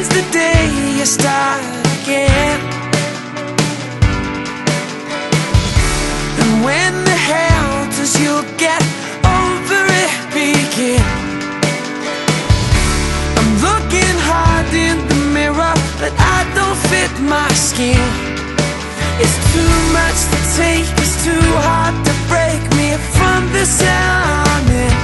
ends the day you start again. And when the hell does you get over it begin? I'm looking hard in the mirror But I don't fit my skin. It's too much to take, it's too hard to break me from this element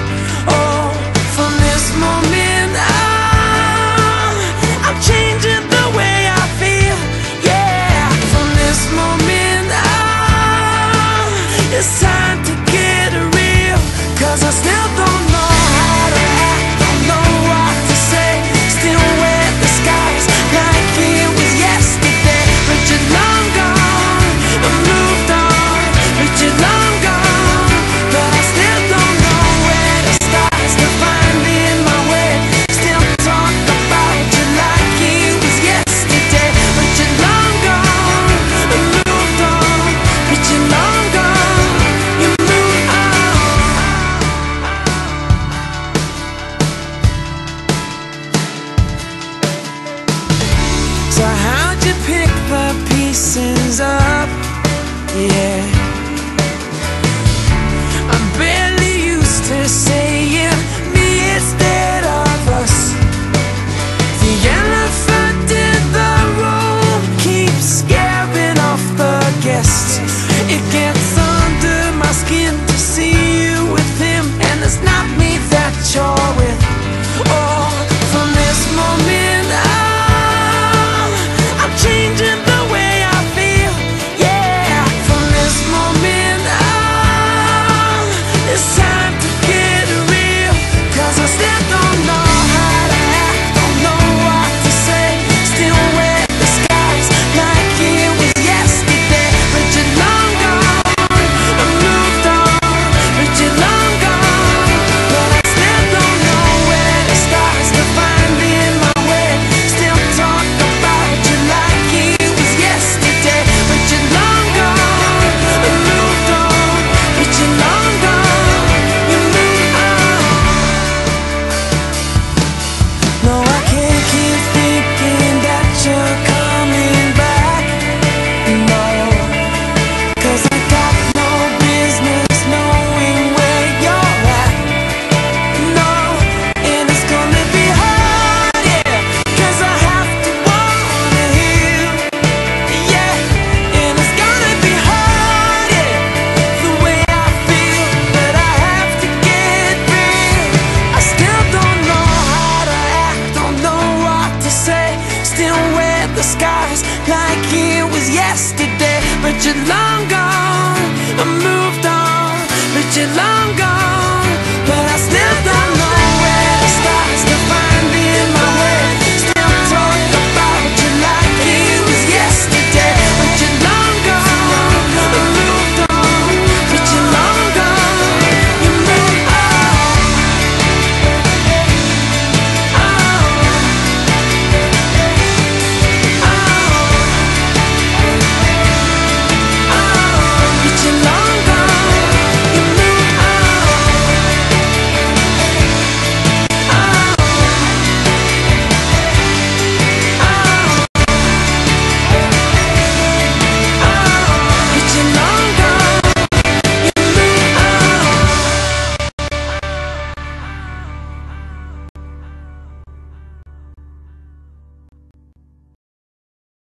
yesterday, but you're long gone. I moved on, but you're long.